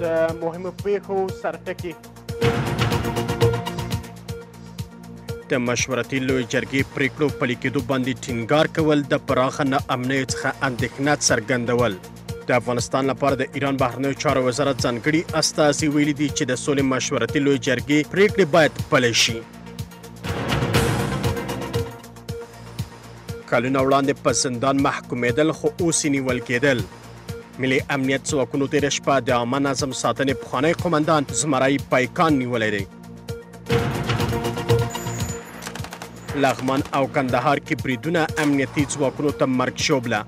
د مهمو پیښو سرټکي د مشورتي لوی جرګې پریکړو پلي کېدو باندې ټینګار کول د پراخه نا امنۍ څخه اندېښنه څرګندول د افغانستان لپاره د ایران بهرنیو چارو وزارت ځانګړي استازي ویلي دي چې د سولې مشورتي لوی جرګې پریکړې باید پلي شي کلونه وړاندې په زندان محکومېدل خو اوس نیول کېدل ملي امنیت ځواکونو تېره شپه د عامه نظم ساتنې پخوانی قومندان زمرای پایکان نیولی دی لغمان او کندهار کې بریدونه امنیتي ځواکونو ته مرګ شوبله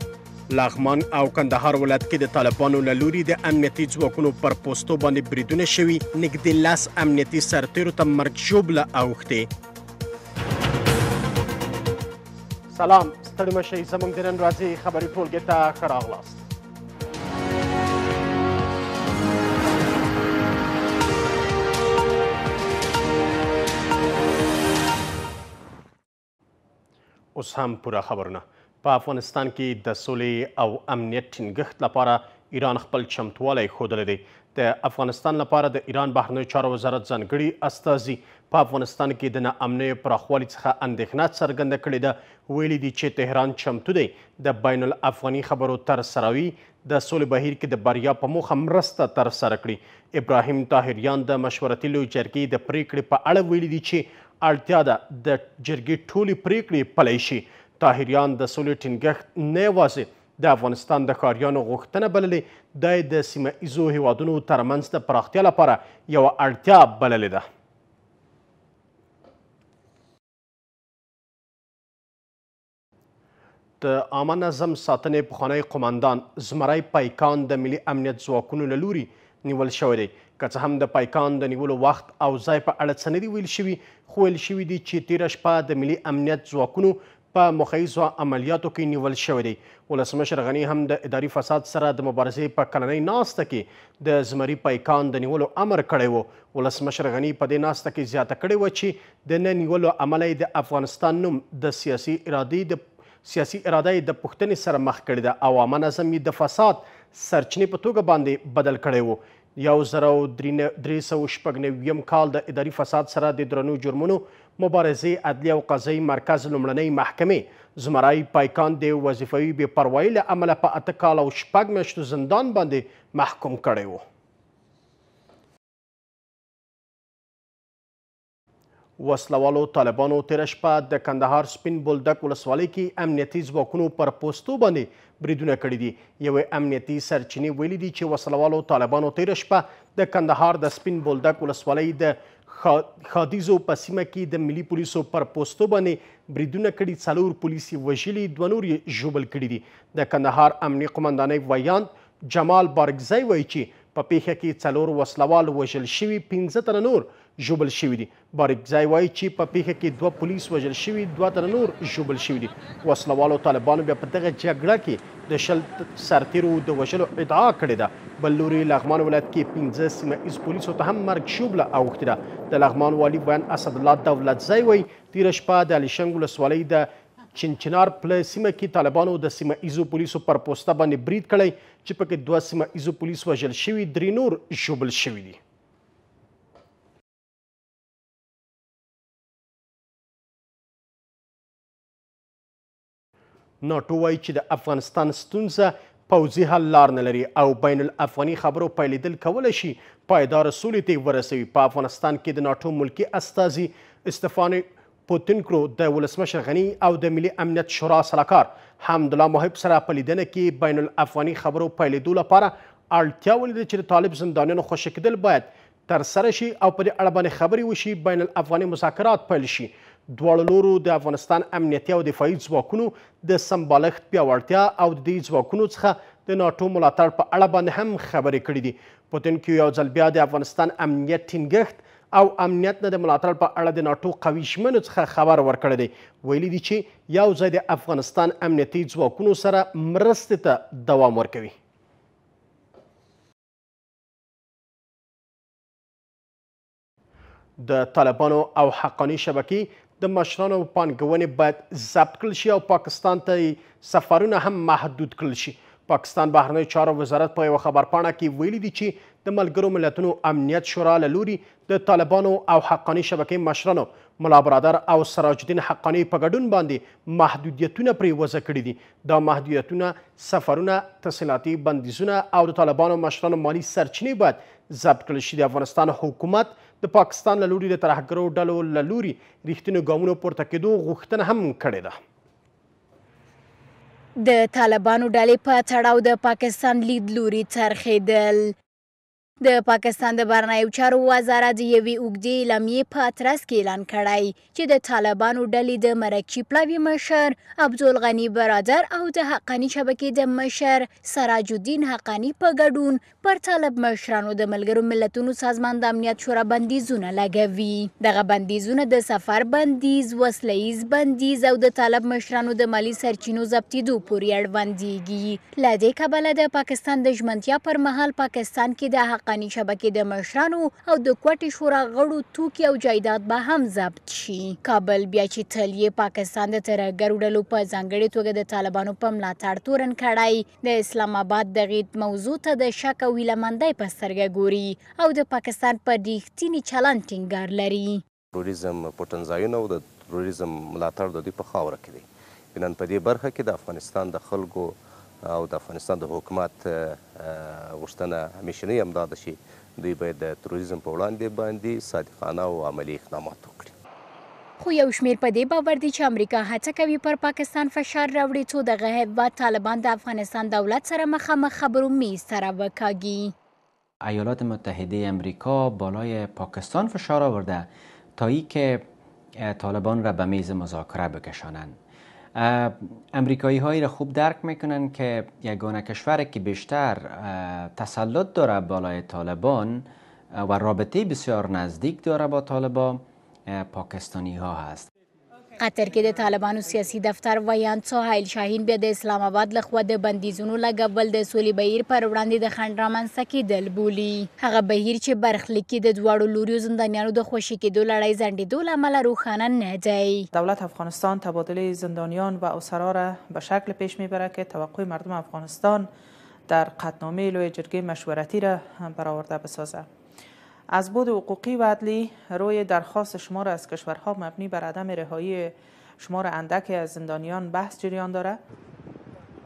لغمان او کندهار ولایت کې د طالبانو له لوري د امنیتي ځواکونو پر پوستو باندې بریدونه شوي نږدې لس امنیتي سرتیرو ته مرګ ژوبله اوښتې سلام ستړي مه شئ زموږ د نن ورځې خبري ټولګې ته ښه راغلاست اوس هم پوره خبرونه په افغانستان کې د سولې او امنیت ټینګښت لپاره ایران خپل چمتوالی ښودلی دی. د افغانستان لپاره د ایران بهرنیو چارو وزارت ځانګړي استازي په افغانستان کې د ناامنیو پراخوالي څخه اندېښنه څرګنده کړې ده. ویلي دي چې تهران چمتو دی د بین الافغاني خبرو ترسراوي د سولې بهیر کې د بریا په موخه مرسته تر سره کړي. ابراهیم طاهریان د مشورتي لوی جرګې د پرېکړې په اړه ویلي دي چې اړتیا ده د جرګې ټولې پرېکړې پلې شي. طاهریان د سولې ټینګښت نه یوازې د افغانستان د ښاریانو غوښتنه بللې، دا یې د سیمه ایزو هېوادونو ترمنځ د پراختیا لپاره یوه اړتیا بللې ده. د عامه نظم ساتنې پخوانی قوماندان زمری پایکان د ملي امنیت ځواکونو له لوري نیول شوی دی که څه هم د پایکان د نیولو وخت او ځای په اړه څه نه دي ویل شوي خو ویل شوي دي چې تیره شپه د ملي امنیت ځواکونو په مخیزو عملیاتو کې نیول شوی دی ولسمشر غني هم د اداري فساد سره د مبارزې په کلنۍ ناسته کې د زمری پایکان د نیولو امر کړی و ولسمشر غني په دې ناسته کې زیاته کړې و چې د نه نیولو امله یې د افغانستان نوم د سیاسي ارادي د سیاسي اراده یې د پوښتنې سره مخ کړې ده او عامه نظم یې د فساد سرچینې په توګه باندې بدل کړی و. یو زر او درې سوه شپږ نویم کال د اداري فساد سره د درنو جرمونو مبارزې عدلي او قضایي مرکز لومړنۍ محکمې زمرای پایکان د وظیفوي بې پروایۍ له امله په اته کال او شپږ میاشتو زندان باندې محکوم کړی و. وسله والو طالبانو تېره شپه د کندهار سپین بولدک ولسوالۍ کې امنیتي ځواکونو پر پوستو باندې بریدونه کړي دي یوې امنیتي سرچینې ویلي دي چې وسله والو طالبانو تېره شپه د کندهار د سپین بولدک ولسوالۍ د ښادیزو په سیمه کې د ملي پولیسو پر پوستو باندې بریدونه کړي څلور پولیس یې وژلي دوه نور یې ژوبل کړي دي د کندهار امني قومندانۍ ویاند جمال بارکزی وایي چې په پیښه کې څلور وسلوال وژل شوي پنځه تنه نور ژوبل شوي دي. بارکزی وايي چې په پېښه کې دوه پولیس وژل شوي، دوه تنه نور ژوبل شوي دي. وسله والو طالبانو بیا په دغه جګړه کې د شل سرتېرو د وژلو ادعا کړې ده. بل لوري لغمان ولایت کې پنځه سیمه ایز پولیسو ته هم مرګ ژوبله اوښتې ده. د لغمان والي بیان اسدالله دولتزی وايي، تېره شپه د علیشنګ ولسوالۍ د چنچنار پله سیمه کې طالبانو د سیمه ایزو پولیسو پر پوسته باندې برید کړی چې پکې دوه سیمه ایزو پولیس وژل شوي، درې نور ژوبل شوي دي. ناټو وایي چې د افغانستان ستونزه پوځي حل لار نه لري او بین الافغاني خبرو پیلیدل کولی شي پایدار سولې ته ورسوي په افغانستان کې د ناټو ملکی استازي استفانو په تنکړو د ولسمشر غني او د ملي امنیت شورا سلاکار حمدالله محب سره په لیدنه کې بین الافغاني خبرو پیلېدو لپاره اړتیا ولیده چې د طالب زندانیانو خوشې کېدل باید تر سره شي او په دې اړه باندې خبرې وشي بین الافغاني مذاکرات پیل شي دواړو لورو د افغانستان امنیتي او دفاعي ځواکونو د سمبالښت پیاوړتیا او د دې ځواکونو څخه د ناټو ملاتړ په اړه باندې هم خبرې کړې دي په تن کې یو ځل بیا د افغانستان امنیت ټینګښت او امنیت نه د ملاتړ په اړه د ناټو قوي ژمنو څخه خبر ورکړی دی، ویلي دي چې یو ځای د افغانستان امنیتي ځواکونو سره مرستې ته دوام ورکوي. د طالبانو او حقاني شبکې د مشرانو پانګونې باید ضبط کړل شي او پاکستان ته یې سفرونه هم محدود کړل شي. پاکستان بهرنیو چارو وزارت په یوه خبرپاڼه کې ویلي دي چې د ملګرو ملتونو امنیت شورا له لوري د طالبانو او حقاني شبکې مشرانو ملا برادر او سراج الدین حقاني په ګډون باندې محدودیتونه پرې وضع کړي دي دا محدودیتونه سفرونه تحصیلاتي بندیزونه او د طالبانو مشرانو مالي سرچینې باید ضبط کړل شي د افغانستان حکومت د پاکستان له لوري د ترهګرو ډلو له لوري رښتینو ګامونو پورته کېدو غوښتنه هم کړې ده د طالبانو ډلې په تړاو د پاکستان لیدلوري څرخېدل. د پاکستان د بهرنیو چارو وزارت یوې اوږدې اعلامیې په ترڅ کې اعلان کړی چې د طالبانو ډلې د مرکچي پلاوي مشر عبدالغني برادر او د حقاني شبکې د مشر سراج الدین حقاني په ګډون پر طالب مشرانو د ملګرو ملتونو سازمان د امنیت شورا بندیزونه لګوي. دغه بندیزونه د سفر بندیز، وسله ییز بندیز او د طالب مشرانو د مالي سرچینو ضبطېدو پورې اړوندېږي. له دې کبله د پاکستان د ژمنتیا پر مهال پاکستان کې د حقاني شبکې د مشرانو او د کوټې شورا غړو توکي او جایداد به هم ضبط شي. کابل بیا چې تل یې پاکستان د ترهګرو ډلو په ځانګړې توګه د طالبانو په ملاتړ تورن کړی، د اسلام آباد دغيد موضوع ته د شک او هيله مندۍ په سترګه ګوري او د پاکستان پر ريښتيني چلند ټينګار لري. تروریزم پټنځایونه او د تروریزم ملاتړ د دوی په خاوره کې دی. یقیناً په دې برخه کې د افغانستان د خلکو او د افغانستان د حکومت غوښتنه همیشنۍ همدا ده چې دوی باید د تروریزم په وړاندې باندې صادقانه او عملي اقدامات وکړي. خو یو شمېر په دې باور دي چې امریکا هڅه کوي پر پاکستان فشار راوړي څو دغه هېواد طالبان د افغانستان دولت سره مخامخ خبرو میز سره وکاږي. ایالات متحده امریکا بالای پاکستان فشار آورده تایی که طالبان را به میز مذاکره بکشانند امریکایی های را خوب درک میکنند که یگانه کشور که بیشتر تسلط داره بالای طالبان و رابطه بسیار نزدیک داره با طالبان پاکستانی ها هست قطر کې د طالبانو سیاسي دفتر ویاند سهیل شاهین بیا د اسلام آباد لخوا د بندیزونو لګول د سولې بهیر پر وړاندې د خنډ رامنځته کېدل بولي. هغه بهیر چې برخلیک یې د دواړو لوریو زندانیانو د خوشې کېدو لړۍ ځنډېدو له امله روښانه نه دی. دولت افغانستان تبادله زندانیان و اسرا را به شکل پیش می بره که توقع مردم افغانستان در قطنامه لویه جرګه مشورتی را برآورده بسازه از بود حقوقی و عدلی روی درخواست شما را از کشورها مبنی بر عدم رهایی شمار اندک از زندانیان بحث جریان داره.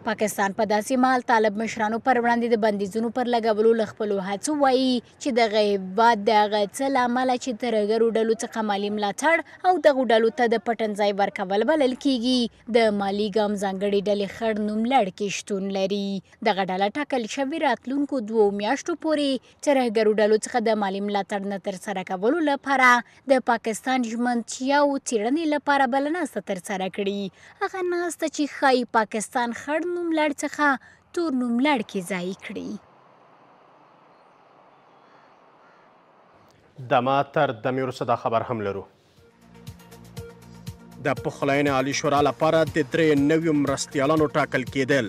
پاکستان په داسې مهال طالب مشرانو پر وړاندې د بندیزونو پر لګولو له خپلو هڅو وایي چې دغه هېواد د هغه څه له امله چې ترهګرو ډلو څخه مالي ملاتړ او دغو ډلو ته د پټنځای ورکول بلل کېږي د مالي ګام ځانګړې ډلې خړ نوملړ کې شتون لري دغه ډله ټاکل شوې راتلونکو دوو میاشتو پورې ترهګرو ډلو څخه د مالي ملاتړ نه ترسره کولو لپاره د پاکستان ژمنتیاو څېړنې لپاره بله ناسته ترسره کړي. هغه ناسته چې ښايي پاکستان خړ نوملړ څخه تور نوملړ کې ځای کړي. دمه تر دمې وروسته دا خبر هم لرو. د پخلاینې عالی شورا لپاره د درې نویو مرستیالانو ټاکل کېدل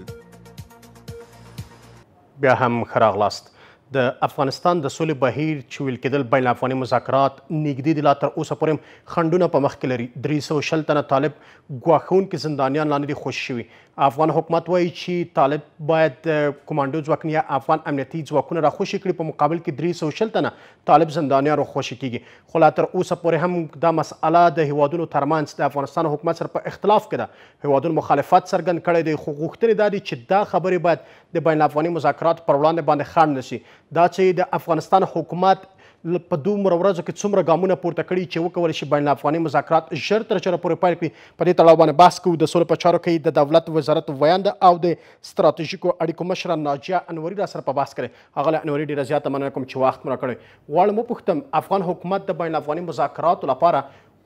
بیا هم خراغلاست د افغانستان د سولې بهیر چې ویل کېدل بین افغاني مذاکرات نږدې دي لا تر اوسه پورې خنډونه په مخ کې لري درې سوه شل تنه طالب ګواښونکي زندانیان لاندې دي خوشي شوي افغان حکومت وایي چې طالب باید کمانډو ځواکونه یا افغان امنیتي ځواکونه راخوشي کړي په مقابل کې درې سوه شل تنه طالب زندانیان راخوشي کېږي خو لا تر اوسه پورې هم دا مسئله د هېوادونو ترمنځ د افغانستان حکومت سره په اختلاف کې ده. هېوادونو مخالفت څرګند کړی دی، خو غوښتنې دا دي چې دا خبرې باید د بین الافغاني مذاکراتو پر وړاندې باندې خنډ نه شي. دا چې د افغانستان حکومت په دومره ورځو کې څومره ګامونه پورته کړي چې وکولی شي بین الافغاني مذاکرات ژر تر ژره پورې پیل کړي، په دې تړاو باندې بحث کوو. د سولې په چارو کې د دولت وزارت ویاند او د ستراتیژیکو اړیکو مشره ناجیه انوري راسره په بحث کې ده. ښاغلی انوري ډېره زیاته مننه کوم چې وخت مو راکړی. غواړم وپوښتم افغان حکومت د بین الافغاني مذاکراتو لپاره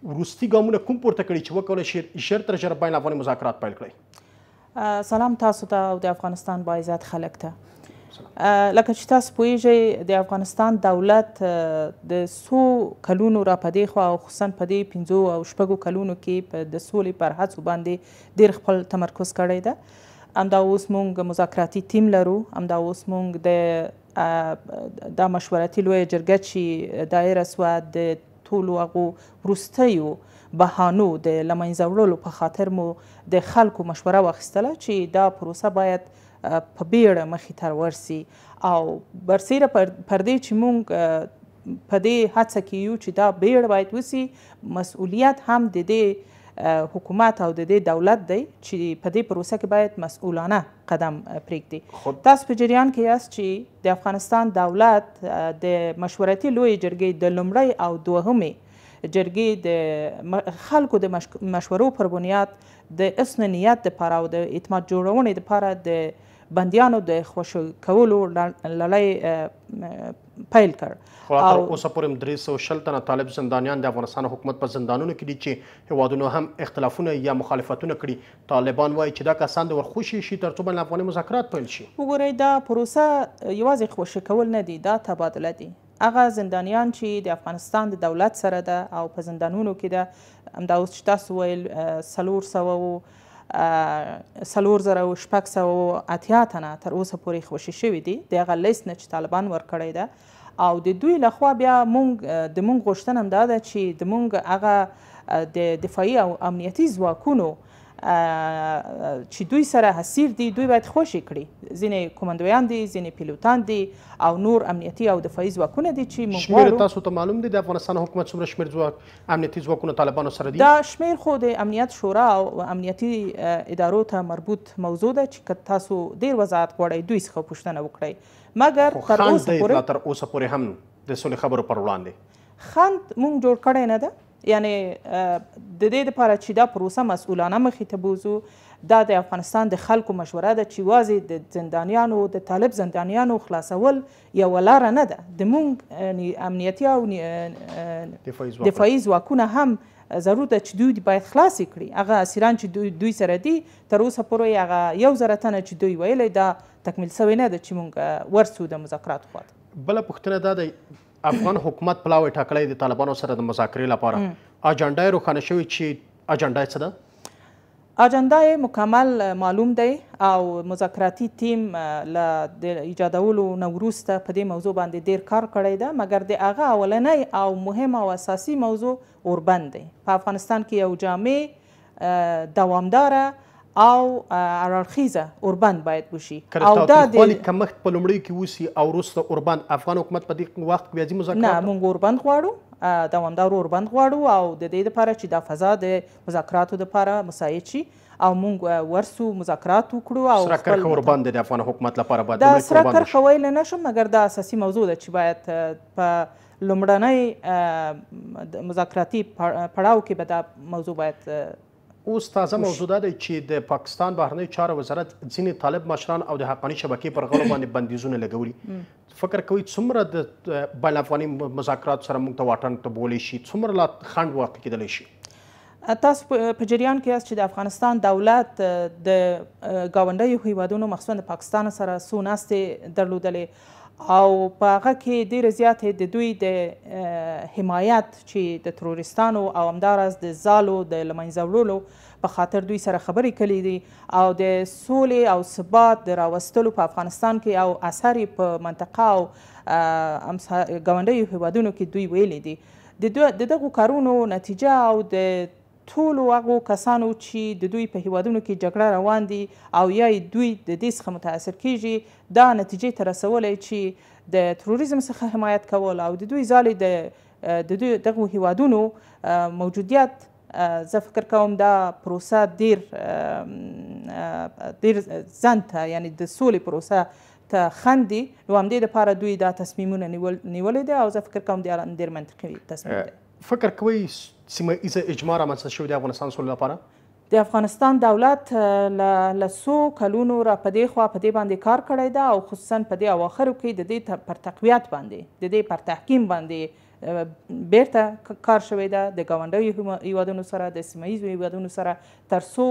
وروستي ګامونه کوم پورته کړي چې وکولای شي ژر تر ژره بین الافغاني مذاکرات پیل کړي سلام تاسو ته او د افغانستان با عزت خلک ته لکه چې تاسو پوهیږئ د افغانستان دولت د څو کلونو را پدې خو او خصوصا په دې پنځو او شپږو کلونو کې په د سولې پر هڅو باندې ډیر خپل تمرکز کړی ده همدا اوس مونږ مذاکراتي تیم لرو همدا اوس مونږ د دا مشورتي لویه جرګه چې دایره سوه د ټولو هغو وروستیو بهانو د له منځه وړلو په خاطر مو د خلکو مشوره واخیستله چې دا پروسه باید په بیړه مخې ته ورسي او برسیره پر دې چې مونږ په دې هڅه کې یو چې دا بیړ باید وسی مسئولیت هم د دې حکومت او د دې دولت دی چې په دې پروسه کې باید مسئولانه قدم پرېږدي تاسو په جریان کې یاست چې د افغانستان دولت د مشورتي لوی جرګې د لومړی او دوهمې جرګې د خلکو د مشورو پر بنیاد د حسن نیت لپاره او د اعتماد جوړونې لپاره د بندیانو د خوشو کولو لړۍ پیل کړ خو تر اوسه پورې 300 تنه طالب زندانیان د افغانستان حکومت په زندانونو کې دي چې هوادونو هم اختلافونه یا مخالفتونه کړي طالبان وايي چې دا کسان د ورخوشې شي ترڅو بین الافغاني مذاکرات پیل شي. وګورئ دا پروسه یوازې خوشې کول نه دي دا تبادله دي. هغه زندانیان چې د افغانستان د دولت سره ده او په زندانونو کې ده همدا اوس چې تاسو ویل څلور سوه او څلور زره او شپږ سوه او اتیا تنه تر اوسه پورې خوشې شوي دي د هغه لیست نه چې طالبان ورکړی ده او د دوی له خوا بیا مونږ د مونږ غوښتنه هم دا ده چې د مونږ هغه د دفاعي او امنیتي ځواکونو چې دوی سره حسیر دي دوی باید خوشې کړي ځینې کومندویان دي ځینې پیلوتان دي او نور امنیتي او دفاعي ځواکونه دي چې موږ شمیر تاسو ته معلوم دي د افغانستان حکومت څومره شمیر ځواک امنیتي ځواکونه طالبانو سره دي دا شمیر خو د امنیت شورا او امنیتي ادارو ته مربوط موضوع ده چې که تاسو ډیر وضاحت غواړئ دوی څخه پوښتنه وکړئ مګر خو تر اوسه پورې لا تر اوسه پورې هم د سولې خبرو پر وړاندې خند مونږ جوړ کړی نه ده یعنی د دې لپاره چې دا پروسه مسؤلانه مخې ته بوزو دا د افغانستان د خلکو مشوره ده چې یوازې د زندانیانو د طالب زندانیانو خلاصول یوه لاره نه ده د مونږ امنیتي او دفاعي ځواکونه هم ضرور ده چې دوی باید خلاص کړي هغه اسیران چې دوی دوی سره دي تر اوسه پورې هغه یو زره تنه چې دوی ویلې دا تکمیل سوی نه ده چې مونږ ورسو د مذاکراتو خواته بله پوښتنه دا ده افغان حکومت پلاوی ټاکلی د طالبانو سره د مذاکرې لپاره اجنډا یې روښانه شوې چې اجنډا یې څه ده اجنډا یې مکمل معلوم دی او مذاکراتي تیم له د ایجادولو نه وروسته په دې موضوع باندې ډیر کار کړی ده مګر د هغه اولنی او مهمه او اساسي موضوع اوربند دی په افغانستان کې یو جامع دوامداره او هراړخیزه اوربند باید وشي که د تاوتریخوالي کمښت په لومړیو کې وسي او وروسته اوربند افغان حکومت په دې وخت کې بیا ځي مذاکرات نه موږ اوربند غواړو دوامدار اوربند غواړو او د دې لپاره چې دا فضا د مذاکراتو لپاره مساعد شي او موږ ورسو مذاکرات وکړو او سره کرښه ورباندې د افغان حکومت لپاره باید دا سره کرښه ویل نه شم مګر دا اساسي موضوع ده چې باید په لومړنی مذاکراتی پړاو کې به دا موضوع باید اوس تازه موضوع دا دی چې د پاکستان بهرنیو چارو وزارت ځینې طالب مشران او د حقاني شبکې پر غړو باندې بندیزونه لګولي فکر کوي څومره د بین افغاني مذاکرات سره موږ ته واټن ته بولی شي څومره لا خنډ واقع کېدلی شي تاسو په جریان کې یاست چې د افغانستان دولت د گاونډیو هیوادونو مخصوصا د پاکستان سره څو ناستې درلودلې او په هغه کې ډېره زیاته د دوی د حمایت چې د تروریستانو او همداراز د ځالو د له منځه وړلو په خاطر دوی سره خبرې کلي دي او د سولې او ثبات د راوستلو په افغانستان کې او اثر یې په منطقه او ګاونډیو هېوادونو کې دوی ویلي دي د دغو کارونو نتیجه او د ټولو هغو کسانو چې د دوی په هیوادونو کې جګړه روان دي او یا دوی د دې څخه متاثر کیږي دا نتیجې ته رسولی چی د تروریزم څخه حمایت کول او د دوی ځالی د د دغو هیوادونو موجودیت زه فکر کوم دا پروسه دیر دیر ځند ته یعنی د سولی پروسه ته خند دی نو همدې لپاره دوی دا تصمیمونه نیولی دی او زه فکر کوم دا دیر منطقی تصمیم دی. فکر کوی سیمه ایزه اجماع رامنځته شوی دی افغانستان سولی لپاره؟ د افغانستان دولت له له څو کلونو را په دې خوا په دې باندې کار کړی ده او خصوصا په دې اواخرو کې د دې پر تقویت باندې د دې پر تحکیم باندې بیرته کار شوی ده د ګاونډیو هیوادونو سره د سیمه ییزو هیوادونو سره تر څو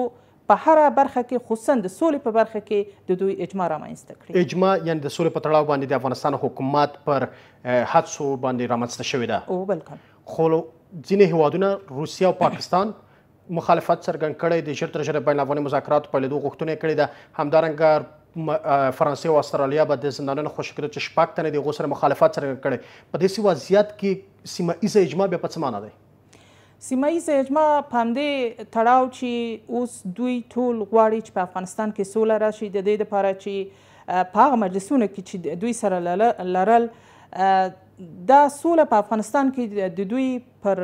په هره برخه کې خصوصا د سولې په برخه کې د دوی اجماع رامنځته کړي. اجماع یعنې د سولې په تړاو باندې د افغانستان حکومت پر هڅو باندې رامنځته شوې ده. او بلکل. خو ځینې هیوادونه روسیه او پاکستان مخالفت څرګند کړی دی، ژر تر ژره بین الافغاني مذاکراتو پیلېدو غوښتنه یې کړې ده. همدارنګه فرانسې او استرالیا به د زندانیانو خوشې کېدو چې شپږ تنه دي هغو سره مخالفت څرګند کړی. په داسې وضعیت کې سیمه ایزه اجماع بیا په څه معنی دی؟ سیمه ایزه اجماع په همدې تړاو چې اوس دوی ټول غواړي چې په افغانستان کې سوله راشي، د دې لپاره چې په هغه مجلسونو کې چې دوی سره لرل دا سوله په افغانستان کې د دوی پر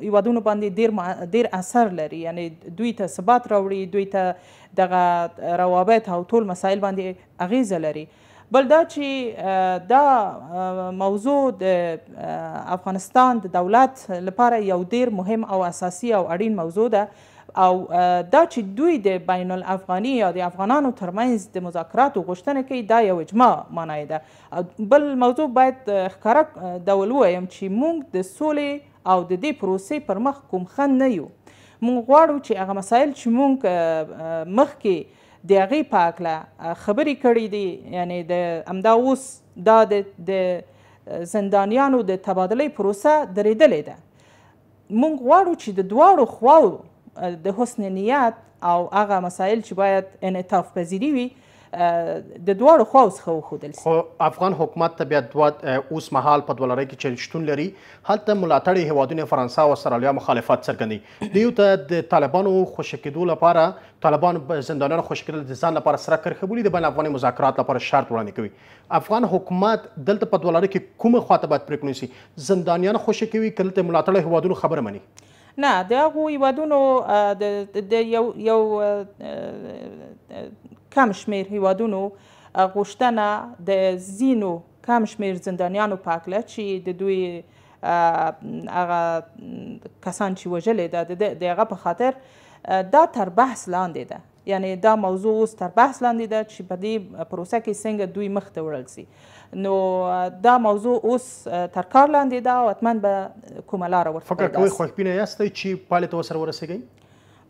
هیوادونو باندې ډیر ډیر اثر لري یعنی دوی ته ثبات راوړي دوی ته دغه روابط او ټول مسایل باندې اغیزه لري بل دا چې دا موضوع د افغانستان د دولت لپاره یو ډیر مهم او اساسي او اړین موضوع ده او دا چې دوی د بین الافغاني یا د افغانانو ترمنځ د مذاکراتو غوښتنه کوي دا یو اجماع معنی ده او بل موضوع باید ښکاره ډول ووایم چې مونږ د سولې او د دې پروسې پر مخ کوم خنډ نه یو مونږ غواړو چې هغه مسایل چې مونږ مخکې د هغې په هکله خبرې کړې دي یعنې د همدا اوس دا د زندانیانو د تبادلې پروسه درېدلې ده موږ غواړو چې د دواړو خواو د حسن نیت او هغه مسایل چې باید انعطاف پذیری وي د دواړو خواو څخه وښودل شي افغان حکومت ته بیا دوه اوس مهال په دولرۍ کې چې شتون لري هلته ملاتړي هیوادونه فرانسه او استرالیا مخالفت څرګندوي دیو ته د طالبانو خوشې کېدو لپاره طالبان زندانیانو خوشې کېدل د ځان لپاره سره کرښه بولي د بین افغاني مذاکرات لپاره شرط وړاندې کوي افغان حکومت دلته په دوه لړه کې کومه خواته باید پرېکړه ونیسي زندانیان خوشې کوي که دلته ملاتړو هېوادونو خبره مني نه د هغو هیوادونو د یو یو کم شمیر هیوادونو غوښتنه د زینو کم شمیر زندانیانو په اکله چې د دوی هغه کسان چې وژلې ده د هغه په خاطر دا تر بحث لاندې ده یعنې دا موضوع اوس تر بحث لاندې ده چې په دې پروسه کې څنګه دوی مخ ته وړل شي نو دا موضوع اوس تر کار لاندې ده او حتما به کومه لاره ورته فکر کوئ خوشبینه یاست چې پایلې ته ورسره ورسیږئ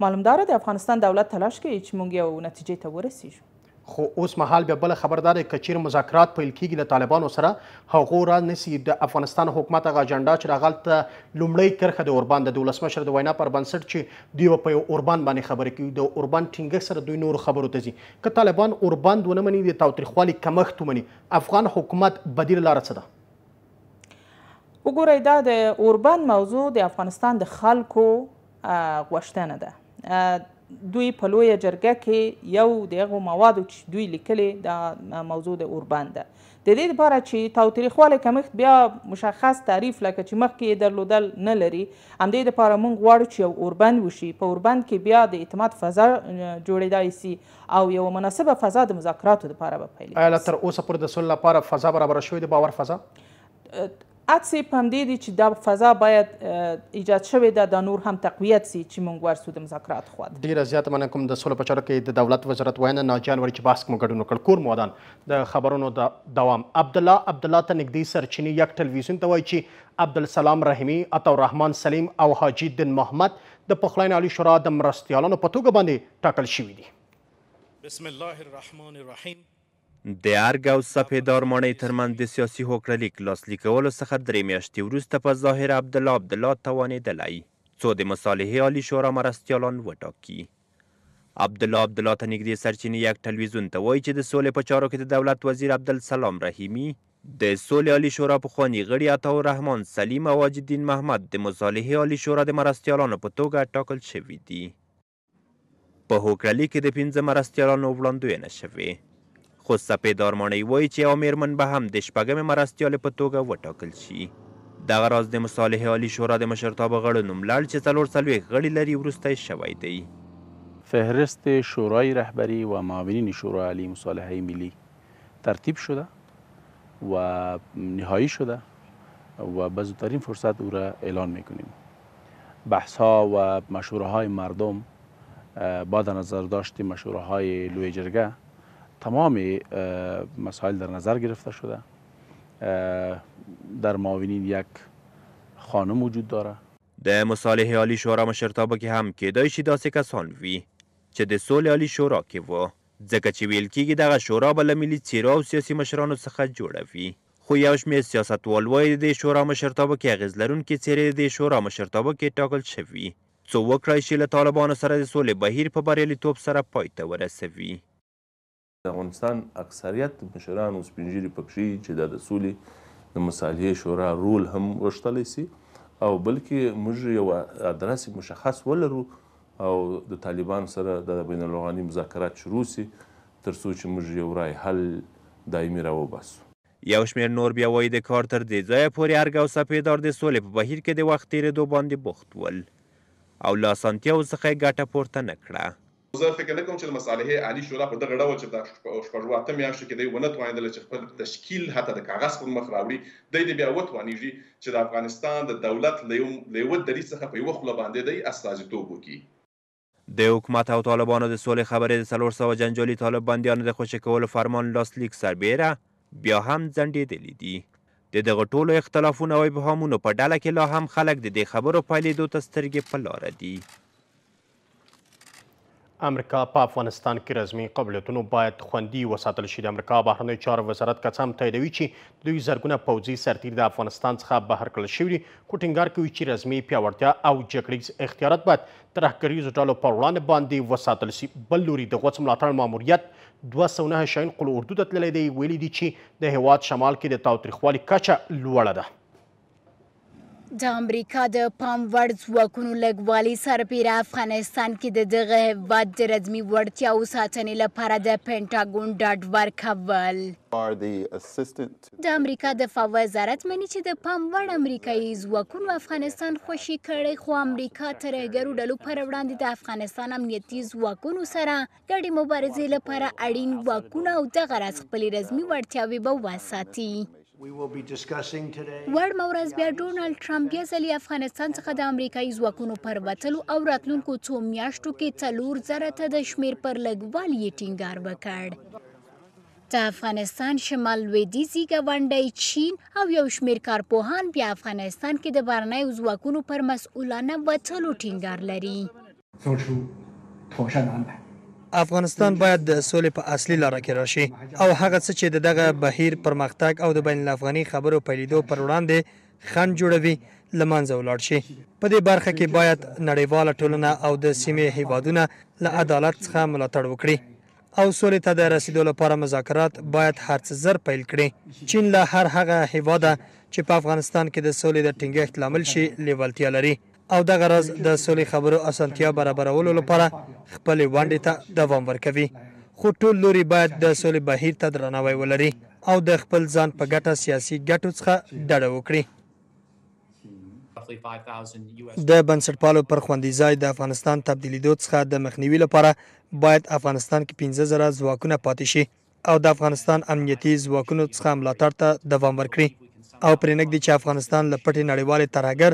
معلومدار د افغانستان دولت تلاش کوي چې موږ یو نتیجې ته ورسیږو خو اوس مهال بیا بل خبر دا دی که چیرې مذاکرات پیل کیږي له طالبانو سره هغو را نسی د افغانستان حکومت هغه اجنډا چې راغلته لومړی کرخه د اوربند د ولسمشر د وینا پر بنسټ چې دوی به په یو اوربند باندې خبرې کوي، د اوربند ټینګښت سره دوی نورو خبرو ته ځي. که طالبان اوربند ونه مني، د تاوتریخوالي کمښت ومني، افغان حکومت بدیله لاره څه ده؟ وګورئ، دا د اوربند موضوع د افغانستان د خلکو غوښتنه ده. دوی په لویه جرګه کې یو د هغو موادو چې دوی لیکلي دا موضوع د اوربند ده. د دې لپاره چې تاوتریخوالی کمښت بیا مشخص تعریف لکه چې مخکې یې درلودل نه لري، همدې لپاره موږ غواړو چې یو اوربند وشي، په اوربند کې بیا د اعتماد فضا جوړېدای شي او یوه مناسبه فضا د مذاکراتو لپاره به پیلېدای شي. ایا لا تر اوسه پورې د سولې لپاره فضا برابره شوې، د باور فضا؟ هڅې په همدې دي چې دا فضا باید ایجاد شوې ده دا نور هم تقویت سي چې مونږ ورسو د مذاکراتو خوا ته. ډیره زیاته مننه کوم د سولې په چارو کې د دولت وزارت ویاند ناجیه انوري چې بحث کې مو ګډون وکړ. کور مو ودان. د خبرونو د دوام عبدالله عبدالله ته نږدې سرچینې یک ټلویزیون ته وایي چې عبدالسلام رحیمي، عطاالرحمن سلیم او حاجي دین محمد د پخلاینې عالي شورا د مرستیالانو په توګه باندې ټاکل شوي دي. بسم الله الرحمن الرحیم د ارګ او سپه دار ماڼۍ ترمنځ د سیاسي هوکړه لیک لاسلیکولو څخه درې میاشتې وروسته په ظاهر عبدالله عبدالله توانېدلی څو د مصالحې عالي شورا مرستیالان وټاکي. عبدالله عبدالله ته نږدې سرچینې یک ټلویزیون ته وایي چې د سولې په چارو کې د دولت وزیر عبدالسلام رحیمي، د سولې عالي شورا پخواني غړي عطاالرحمن سلیم او عاجالدین محمد د مصالحې عالي شورا د مرستیالانو په توګه ټاکل شوي دي. په هوکړهلیک کې د پنځه مرستیالانو وړاندوینه شوې، خو سپېده ارمانۍ وایي چې یوه مېرمن به هم د شپږمې مرستیالې په توګه وټاکل شي. دغه راز د مصالحې عالي شورا د مشرتابه غړو نوملړ چې څلور څلوېښت غړي لري وروستی شوی دی. فهرست شورای رهبری و معاونین شورا عالی مصالحه ملی ترتیب شده و نهایی شده و به زودترین فرصت او را اعلان میکنیم بحث ها و مشوره های مردم با در نظر داشت مشوره های لوی جرگه تمام مسائل در نظر گرفته شده در معاونین یک خانم وجود داره د مصالح عالی شورا مشرتابه کې هم کېدای شي داسې کسان وي چې د سولې عالی شورا کې وو ځکه چې ویل کیږي دغه شورا به له ملي څیرو او سیاسي مشرانو څخه جوړه وي، خو یو شمیر سیاستوال وایې د دې شورا مشرتابه کې اغیز لرونکې څیرې د دې شورا مشرتابه کې ټاکل شوي څو وکړای شي له طالبانو سره د سولې بهیر په بریالیتوب سره پای ته ورسوي. د افغانستان اکثریت مشران او سپین ږیري پکښې یي چې دا د سولې د مصالحې شورا رول هم غښتلی شي او بلکې موږ یو ادرس مشخص ولرو او د طالبانو سره دا بین الافغاني مذاکرات شروع شي تر څو چې موږ یو رای حل دایمي را وباسو. یو شمېر نور بیا وايي د کار تر دې ځایه پورې ارګ او سپېدار د سولې په بهیر کې د وخت تېرېدو باندې بوخت ول او له اسانتیاوو څخه یې ګټه پورته نه کړه. زه فکر نه کوم چې د مصالحې عالي شورا په دغه ډول چې په شپږواته میاشتو کې دی ونه توانېدله چې خپل تشکیل حتی د کاغذ پر مخ راوړي دی دې بیا وتوانیږي چې د افغانستان د دولت له یوه دریځ څخه په یوه خوله باندې دی استازیتوب وکړي. د حکومت او طالبانو د سولې خبرې د څلور سوه جنجالي طالب بندیانو د خوشې کولو فرمان لاسلیک سربېره بیا هم ځنډېدلي دي. د دغو ټولو اختلافونو او ابهامونو په ډله کې لا هم خلک د دې خبرو پیلېدو ته سترګې په لاره دي. امریکا په افغانستان کې رزمي قبلیتونو باید خوندي وساتل شي د امریکا بهرنیو چارو وزارت که څه هم تاییدوي چې د دوی زرګونه پوځي سرتیر د افغانستان څخه بهر کړل شوي دي خو ټینګار کوي چې رزمي پیاوړتیا او جګړیز اختیارات باید ترهګریزو ډلو پر وړاندې باندې وساتل شي بل لوري د غوڅ ملاتړ ماموریت دوه سوه نهه شاین قل اردو ته تللی دی ویلي دي چې د هیواد شمال کې د تاوتریخوالي کچه لوړه ده د امریکا د پام وړ ځواکونو لږوالي سرپیره افغانستان کې د دغه هیواد د رزمي وړتیاو ساتنې لپاره د پنټاګون ډاډ ورکول. د امریکا دفاع وزارت مني چې د پام وړ امریکایي ځواکونو افغانستان خوشې کړی، خو امریکا ترهګرو ډلو پر وړاندې د افغانستان امنیتي ځواکونو سره ګډې مبارزې لپاره اړین واکونه او دغه راز خپلې رزمي وړتیاوې به وساتي. وړمه ورځ بیا ډونالډ ټرمپ بیا ځلې افغانستان څخه د امریکایي ځواکونو پر وتلو او راتلونکو څو میاشتو کې څلور زره ته د شمیر پر لږوالي یې ټینګار وکړ. د افغانستان شمال لویدیځي ګاونډی چین او یو شمیر کارپوهان بیا افغانستان کې د بهرنیو ځواکونو پر مسؤلانه وتلو ټینګار لري. 做出妥善的安排。افغانستان باید د سولې په اصلي لاره کې راشي او هغه څه چې د دغه بهیر پرمختګ او د بین الافغاني خبرو پیلیدو پر وړاندې خنډ جوړوي له منځه ولاړ شي په دې برخه کې باید نړیواله ټولنه او د سیمې هیوادونه له عدالت څخه ملاتړ وکړي او سولې ته د رسیدو لپاره مذاکرات باید هر څه زر پیل کړي چین له هر هغه هیواده چې په افغانستان کې د سولې د ټینګښت لامل شي لیوالتیا لري او دغه راز د سولې خبرو اسانتیا برابرولو لپاره خپلې ونډې ته دوام ورکوي، خو ټول لوري باید د سولې بهیر ته درناوی ولري او د خپل ځان په ګټه سیاسي ګټو څخه ډډه وکړي. د بنسټپالو پر خوندي ځای د افغانستان تبدیلیدو څخه د مخنیوي لپاره باید افغانستان کې پنځه زره ځواکونه پاتې شي او د افغانستان امنیتي ځواکونو څخه ملاتړ ته دوام ورکړي او پرېنږدي چې افغانستان له پټې نړیوالې ترهګر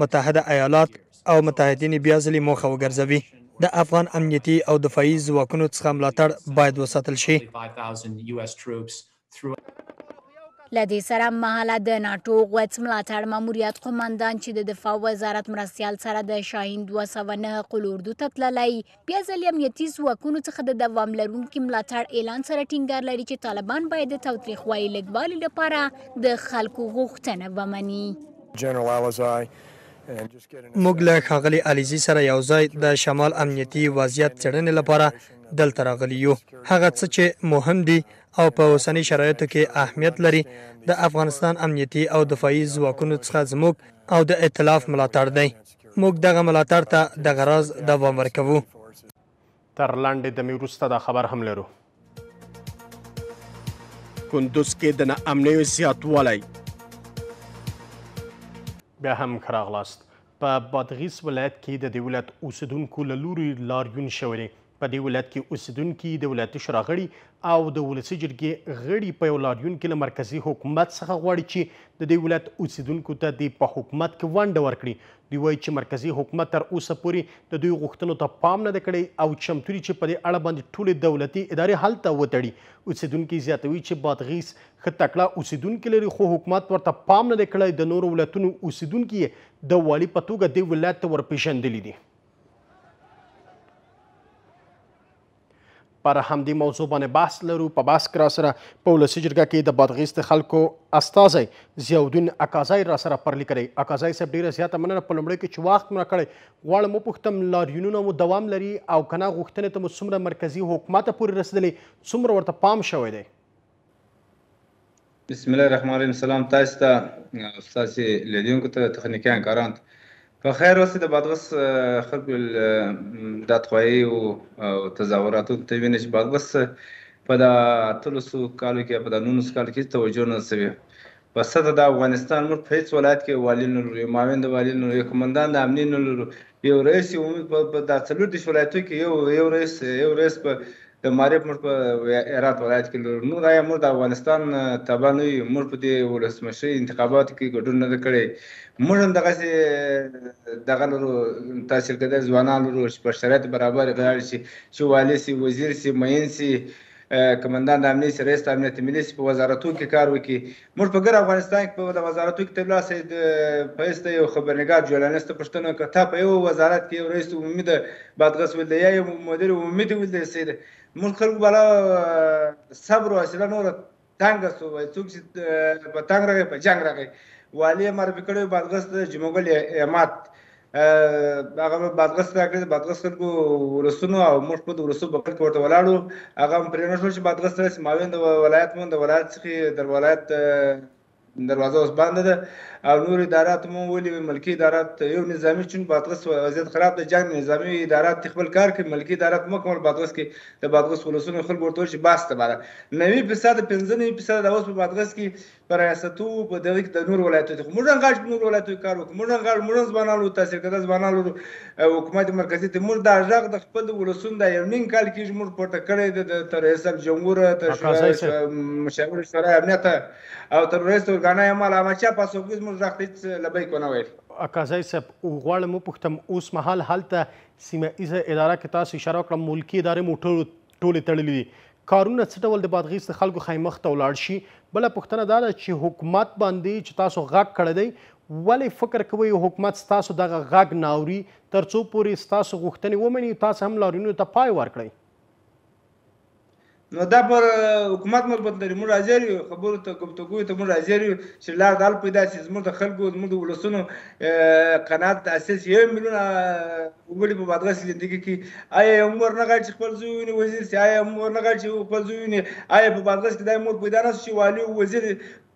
متحده ایالات او متحدین یې بیا ځلې موخه وګرځوي. د افغان امنیتي او دفاعي ځواکونو څخه ملاتړ باید وساتل شي. له دې سره هممهاله د ناټو غوڅ ملاتړ ماموریت قوماندان چې د دفاع وزارت مرستیال سره د شاهین دوه سوه نهه قول اردو ته تللی، بیا ځلې امنیتي ځواکونو څخه د دوام لرونکي ملاتړ اعلان سره ټینګار لري چې طالبان باید د تاوتریخوالي لږوالي لپاره د خلکو غوښتنه ومني. موږ له ښاغلي علیزي سره یو ځای د شمال امنیتي وضعیت څېړنې لپاره دلته راغلي یو. هغه څه چې مهم دي او په اوسني شرایطو کې اهمیت لري د افغانستان امنیتي او دفاعي ځواکونو څخه زموږ او د ائتلاف ملاتړ دی. موږ دغه ملاتړ ته دغه راز دوام ورکوو. تر لنډې دمې وروسته دا خبر هم لرو. کندوز کې د ناامنیو زیاتوالی. بیا هم ښه راغلاست. په بادغیس ولایت کې د دې ولایت اوسېدونکو له لوري لاریون شوی دی په دې ولایت کې اوسېدونکي د ولایتي شورا غړي او د ولسي جرګې غړي په یو لاریون کې له مرکزي حکومت څخه غواړي چې د دې ولایت اوسېدونکو ته دې په حکومت کې ونډه ورکړي دوی وایي چې مرکزي حکومت تر اوسه پورې د دوی غوښتنو ته پام نه دی کړی او چمتو دي چې په دې اړه باندې ټولې دولتي ادارې هلته وتړي اوسېدونکي زیاتوي چې بادغیس ښه تکړه اوسېدونکي لري خو حکومت ورته پام نه دی کړی د نورو ولایتونو اوسېدونکي یې د والي په توګه دې ولایت ته ورپېژندلي دي پر همدې موضوع باندې بحث لرو په بحث کې را سره په ولسي جرګه کې د بادغیس د خلکو استازی ضیاءالدین اکازی را سره پر لیکلی اکازی صاحب ډیره زیاته مننه په لومړی کې چې وخت مو راکړی غواړم وپوښتم لاریونونه مو دوام لري او کنه غوښتنې ته مو څومره مرکزي حکومت پورې رسېدلې څومره ورته پام شوی دی بسم الله الرحمن الرحیم سلام تاسو ته تاسو لیدونکو ته تخنیکي همکاران په خیر اوسې د بادغس خلکو د تخوایي او تظاهراتو ته وینې چې بادغس په دا تلوسو کالو کې په دا نونس کال کې توجه نه سوي پسه ته د افغانستان ملک په هیڅ ولایت کې یو والي نه لرو، یو معاون د والي نه لرو، یو قومندان د امنیې نه لرو، یو رییس یو عمومي په په دا څلور دېرش ولایتو کې یو یو رییس یو رییس په د معارف ملک په هرات ولایت کې لرو. مونږ ایا مونږ د افغانستان تبع نه یو؟ مونږ په دې ولسمشرۍ انتخاباتو کې ګډون نه دی کړی. مونږ هم دغسې دغه لرو تحصیل کېدای ځوانان لرو چې په شرایطو برابر غواړي چې چې والي شي، وزیر شي، معین شي، قمندان د امنیت ریس د امنیت ملي په وزارتو کې کار وکړي موږ په ګر افغانستان کې په د وزارتو کې تبلا سید پیس ته یو خبرنګار جوړانست ته پښتنه که تا په یو وزارت کې یو رئیس عمومي د بادغس ول دی یا یو مدیر عمومي دی ول دی سید موږ خلک بالا صبر او حوصله نور تنګ سو وای څوک چې په تنګ راغی په جنگ راغی والي معرفي کړو بادغست جمعګل امات هغه بادغس راکړي د بادغس خلکو ورسونو او موږ خپل ورسو په کټ ورته ولاړو هغه هم پرې نه شو چې بادغس راسي ماوین د ولایت مون د ولایت څخه در ولایت دروازه اوس بنده ده او نور ادارات مو ولي ملکی ادارات یو نظامی چون بادغس وضعیت خراب ده جنگ نظامی ادارات خپل کار کوي ملکی ادارات مو کول بادغس کې د بادغس ولسونو خلک ورته چې باسته بار 90% 15 90% د اوس په بادغس کې په ریاستو په دغه کې د نور ولایتو ته موږ غاړ په نور ولایتو کار وکړو موږ غاړ موږ ځوانانو تحصیل کړه ځوانانو حکومت مرکزی ته موږ دا ځغ د خپل ولسون د یو نیم کال کې موږ پورته کړی د تر حساب جمهور تر مشاور شورا امنیت او تر رئیس ورګانه مال امچا پاسو کې موږ ځغ هیڅ لبی کو نه ویل اکازای صاحب غواړم پختم اوس مهال حالت سیمه ایزه اداره کې تاسو اشاره کړم ملکی ادارې موټر ټولې تړلې دي کارونه څه ډول د بادغیس د خلکو ښایي مخ ته ولاړ شي بله پوښتنه دا ده چې حکومت باندې چې تاسو غږ کړی دی ولې فکر کوئ حکومت ستاسو دغه غږ نه اوري تر څو پورې ستاسو غوښتنې ومني تاسو هم لاریونونو ته پای ورکړئ نو دا پر حکومت مثبت لري موږ حاضر یو خبرو ته گفتگو ته موږ حاضر یو چې لار د حل پیدا شي زموږ د خلکو زموږ د ولسونو قناعت حاصل شي یو میلیون وګړي په بادغیس لیدګي کې آیا یو مور نه غواړي چې خپل زوی ویني وزیر سي آیا مور نه غواړي چې خپل زوی ویني آیا په بادغیس کې دا مور پیدا نه شي چې والي او وزیر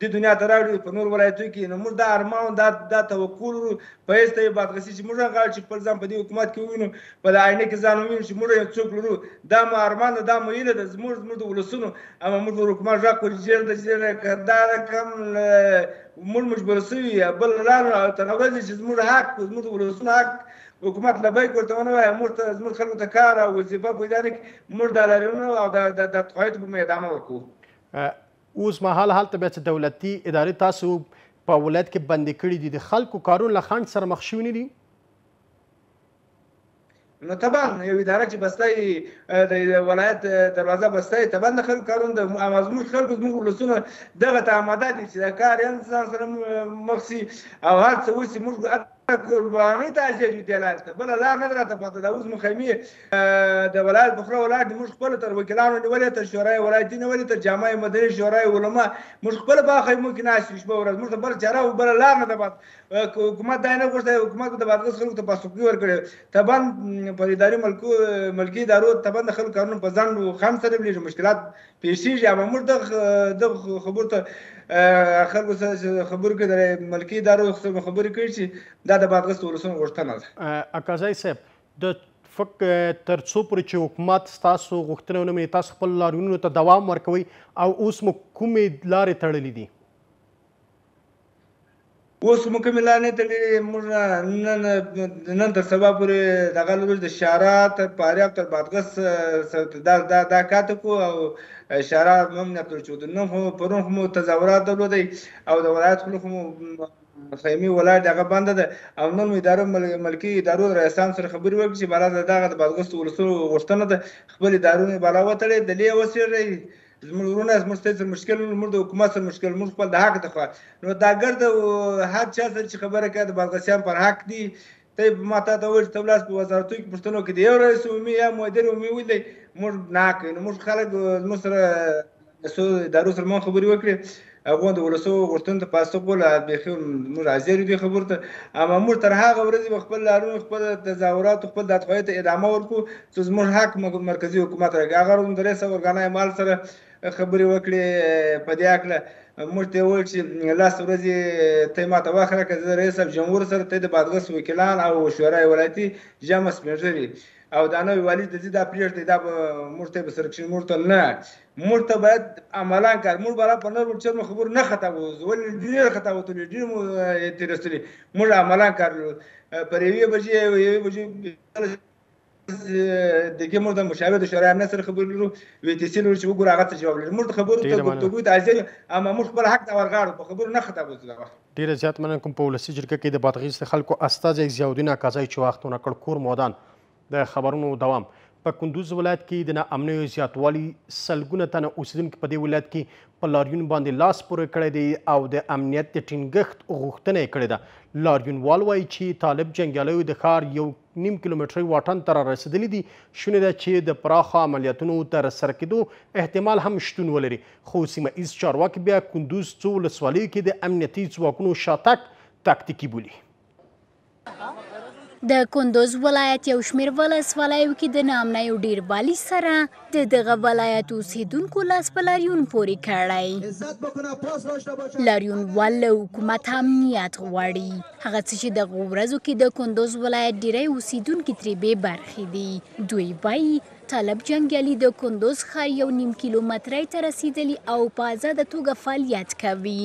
دې دنیا ته راوړي په نور ولایتو کې نو موږ دا ارمان دا دا توقع لرو په هیڅ ته بادغیسي چې موږ غواړو چې خپل ځان په دې حکومت کې ووینو په دې آینه کې ځان ووینو چې موږ یو څوک لرو دا مو ارمان ده دا مو هیله ده زموږ زموږ د ولسونو اما موږ پر حکومت غږ کړو چې ډېر د ډېر کردار کم موږ مجبور شوي بل لار تر ورځې چې زموږ حق زموږ ولسونو حق حکومت لبیک ورته ونه وایه موږ ته زموږ خلکو ته کار او وظیفه پیدا نه کړي موږ دا لاریونونه او د د د تقاعد به مو ادامه ورکوو. اوس مهال هلته بیا څه دولتي ادارې تاسو په ولایت کې بندې کړې دي د خلکو کارونه له خنډ سره مخ شوي نه دي؟ نو طبعا یو اداره چې بسته یي د ولایت دروازه بسته یي طبعا د خلکو کارونه د زموږ خلکو زموږ ولسونه دغه ته آماده دي چې د کار یا انتظار سره مخ شي او هر څه وشي موږ قربانو تا جری دلال ته بل لار نه راته پته دا اوس مخمی د ولایت په خره ولاړ موږ خپل تر وکیلانو نیولې تر شورای ولایتي نیولې تر جامع مدني شورای علما موږ خپل په خیمو کې ناس شپه ورځ موږ بل چاره او بل لار نه پات حکومت دا نه غوښته حکومت د بادغیس خلکو ته پاسوکي ورکړي تبان په اداري ملکو ملکی ادارو تبان د خلکو کارونه په ځان خام سره بلیږي مشکلات پیسیږي اما موږ دغه دغه خبرو ته خلکو سره خبرو کې د ملکي ادارو سره خبرې کوي چې دا د بادغیس ولسونو غوښتنه ده اکاځای صاحب د فک تر څو پورې چې حکومت ستاسو غوښتنه ونه مني تاسو خپل لاریونونو ته دوام ورکوي او اوس مو کومې لارې تړلې دي اوس مو کومې لانې تړلې موږ نن نن تر سبا پورې دغه لور د شارا تر پاریاب تر بادغس سره دا دا دا کاته کو او شارا موږ نه کړو چې نن خو پرون خو مو تظاهرات درلودی او د ولایت خلک مو خیمه ولاړ دغه بنده ده او نن اداره ملکی ادارو رئیسان سره خبرې وکړي چې بالا دغه د بادغست ولسو غوښتنه ده خپل ادارونه بالا وتړي د لې وسیږي زموږ ورونه زموږ ستاسو سره مشکل لري موږ د حکومت سره مشکل موږ خپل د حق د خوا نو دا ګرد هر چا سره چې خبره کوي د بغداسیان پر حق دي ته ما ته ته وایي چې ته ولاس په وزارتو کې پښتنو کې دی یو رئیس عمومي یا مدیر عمومي ولې موږ نه کوي نو موږ خلک موږ سره سو ادارو سره مون خبرې وکړې هغو د ولسو غوښتنو ته پاسخ کول بیخي موږ حاضر یو دې خبرو ته اما موږ تر هغه ورځې به خپل لارونو خپل تظاهراتو خپل دادخواهیو ته ادامه ورکو چې زموږ حق مرکزي حکومت راکړي هغه ورځ د رئیس اورګانای مال سره خبرې وکړې په دې اکړه موږ ته وویل چې لاس ورځې ته ماته وخت راکړه زه رئیس صاحب جمهور سره ته د بادغیس وکیلان او شورای ولایتي جمع سپینږیري او دا نوی والي د دې دا پرېږدي دا به موږ ته به سره کښېني موږ ته نه موږ ته باید عملا کار موږ بالا په نورو چرمو خبرو نه خطا ووځو ولې ډېر خطا وتلي ډېر مو تېر استلي موږ عملا کار لرو پر یوې بجې یوې بجې د کې موږ د مشاور د شورا امنیت سره خبرې لرو وی تی سی لرو چې وګوره هغه څه جواب لري موږ د خبرو ته ګفتګو ته حاضر اما موږ خپل حق ته ورغاړو په خبرو نه خطا وځو دا وخت ډیر زیات مننه کوم په ولسی جرګه کې د بادغیس د خلکو استازي ضیاء الدین اکازای چې وخت ونه کړ کور مودان د خبرونو دوام په کندوز ولایت کې د ناامنیو زیاتوالي سلګونه تنه اوسیدونکو په دې ولایت کې په لاریون باندې لاس پورې کړی دی او د امنیت د ټینګښت غوښتنه یې کړې ده لاریونوال وایي چې طالب جنګیالیو د ښار یو نیم کیلومترۍ واټن ته را رسېدلي دي شونې ده چې د پراخو عملیاتونو تر سره کېدو احتمال هم شتون ولري خو سیمه ایز چارواکي بیا کندوز څو ولسوالیو کې د امنیتي ځواکونو شاتګ تاکتیکي بولي د کندوز ولایت یو شمېر ولسوالیو کې د ناامنیو ډېروالي سره د دغه ولایت اوسېدونکو لاس په لاریون پورې کړی. لاریونوال له حکومته امنیت غواړي. هغه څه چې دغو ورځو کې د کندوز ولایت ډېری اوسېدونکي ترې بې برخې دي. دوی وایي طالب جنګیالي د کندوز ښار یو نیم کیلومترۍ ته رسېدلي او په ازاده توګه فعالیت کوي.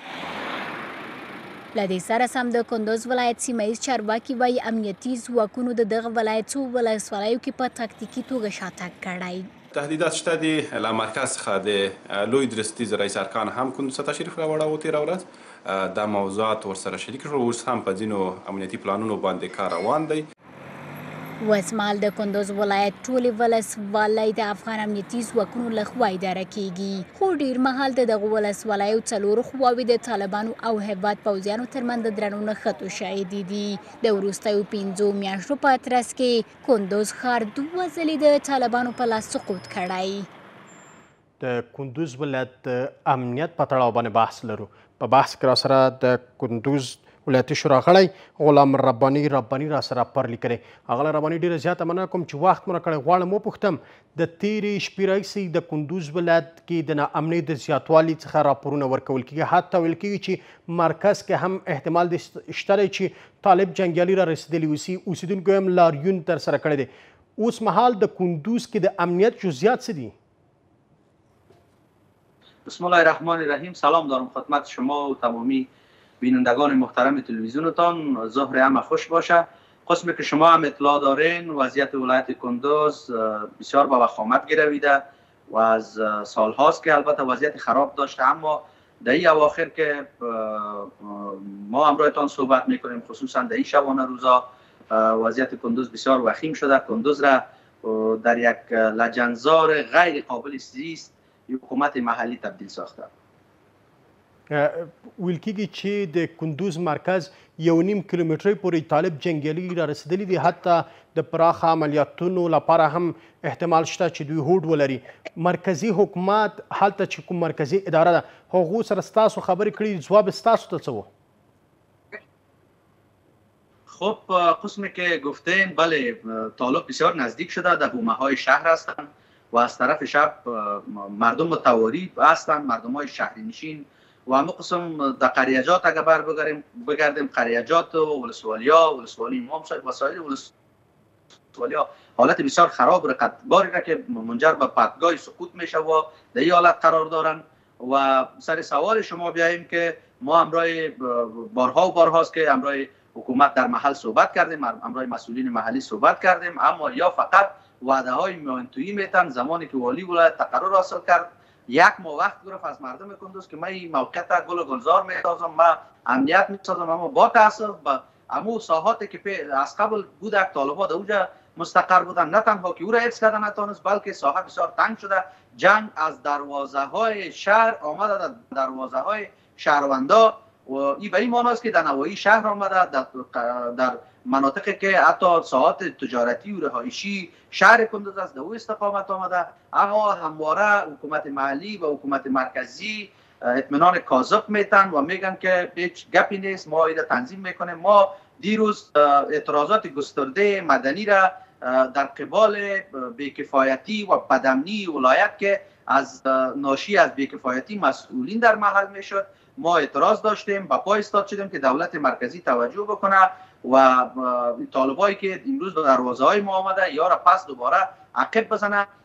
له دې سره سم د کندوز ولایت سیمه ییز چارواکي وایي امنیتي ځواکونو د دغه ولایت څو ولسوالیو کې په تاکتیکي توګه شاتګ کړی. تهدیدات شته دي له مرکز څخه د لوی درستیز رئیس ارکان هم کندوز ته تشریف راوړه او تیره ورځ دا موضوعات ورسره شریک شول اوس هم په ځینو امنیتي پلانونو باندې کار روان دی. وسمهال د کندوز ولایت ټولې ولسوالۍ د افغان امنیتي ځواکونو لخوا اداره کیږي خو ډیر مهال د دغو ولسوالیو څلور خواوې د طالبانو او هیواد پوځیانو ترمنځ د درنو نښتو شاهدې دي د وروستیو پنځو میاشتو په ترڅ کې کندوز ښار دوه ځلې د طالبانو په لاس سقوط کړی د کندوز ولایت د امنیت په تړاو باندې بحث لرو په بحث کې را سره د کندوز ولایتي شورا غړی غلام ربانی ربانی را سره پر لیکلی هغه ربانی ډیره زیاته مننه کوم چې وخت مو راکړی غواړم وپوښتم د تیرې شپې راهیسې د کندوز ولایت کې د ناامنۍ د زیاتوالي څخه راپورونه ورکول کیږي حتی ویل کیږي چې مرکز کې هم احتمال دی شته دی چې طالب جنګیالي را رسیدلي اوسي اوسیدونکو هم لاریون ترسره کړی دی اوس مهال د کندوز کې د امنیت جزئیات څه دي بسم الله الرحمن الرحیم سلام دارم خدمت شما و تمامی بینندگان محترم تلویزیونتان ظهر همه خوش باشه قسمی که شما هم اطلاع دارین وضعیت ولایت کندوز بسیار با وخامت گرویده و از سال هاست که البته وضعیت خراب داشته اما در این اواخر که ما همراهتان صحبت میکنیم خصوصا در این شبانه روزا وضعیت کندوز بسیار وخیم شده کندوز را در یک لجنزار غیر قابل سریست حکومت محلی تبدیل ساخته ویل کېږي چې د کندوز مرکز یو نیم کیلومترۍ پورې طالب جنګیالي را رسېدلي دي حتی د پراخه عملیاتونو لپاره هم احتمال شته چې دوی هوډ ولري مرکزی حکومت هلته چې کوم مرکزی اداره ده هغو سره ستاسو خبرې کړي ځواب ستاسو ته څه و خب قسمی که گفتین بله طالب بسیار نزدیک شده در بومه های شهر هستند و از طرف شب مردم متواری هستند مردم های شهری نشین و همه قسم در قریجات اگر بر بگردیم بگردیم قریجات و ولسوالیا ولسوالی امام شاید وسایل ولسوالیا حالت بسیار خراب و قدباری را که منجر به پدگاه سقوط میشه و در این حالت قرار دارن و سر سوال شما بیاییم که ما امرای بارها و بارهاست که امرای حکومت در محل صحبت کردیم امرای مسئولین محلی صحبت کردیم اما یا فقط وعده های میانتویی میتن زمانی که والی ولایت تقرر حاصل کرد یک ماه وقت گرفت از مردم کندوز که من این موقعیت گل و گلزار میسازم من امنیت میسازم اما با تاسف با همو ساحات که پی از قبل بودک طالبا در اوجا مستقر بودند نه تنها که او را حفظ کرده نتوانست بلکه ساحه بسیار تنگ شده جنگ از دروازه های شهر آمده در دروازه های شهروندا و ای به این معنی است که در نواحی شهر آمده در در مناطق که حتی ساحات تجارتی و رهایشی شهر کندز است در او استقامت آمده اما همواره حکومت محلی و حکومت مرکزی اطمینان کاذب میتن و میگن که هیچ گپی نیست ما ایده تنظیم میکنه ما دیروز اعتراضات گسترده مدنی را در قبال بیکفایتی و بدمنی ولایت که از ناشی از بیکفایتی مسئولین در محل میشد ما اعتراض داشتیم با پای استاد شدیم که دولت مرکزی توجه بکنه و طالبایی که امروز در دروازه های ما آمده یا را پس دوباره عقب بزنه